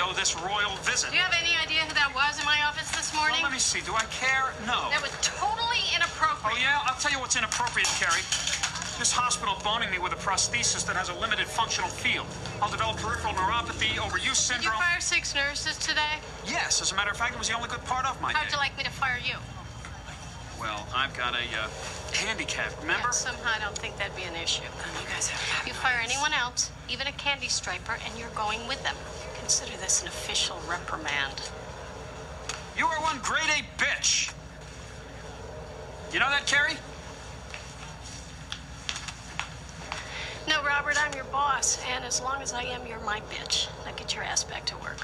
owe this royal visit. Do you have any idea who that was in my office this Well, morning? let me see. Do I care? No. That was totally inappropriate. Oh, yeah? I'll tell you what's inappropriate, Kerry. This hospital boning me with a prosthesis that has a limited functional field. I'll develop peripheral neuropathy, overuse Did you syndrome. fire six nurses today? Yes, as a matter of fact, it was the only good part of my How'd day. you like me to fire you? Well, I've got a uh, handicap, remember? Yeah, somehow I don't think that'd be an issue. You guys have You fire anyone else, even a candy striper, and you're going with them. Consider this an official reprimand. You are one grade A bitch. You know that, Kerry? No, Robert, I'm your boss, and as long as I am, you're my bitch. Now get your ass back to work.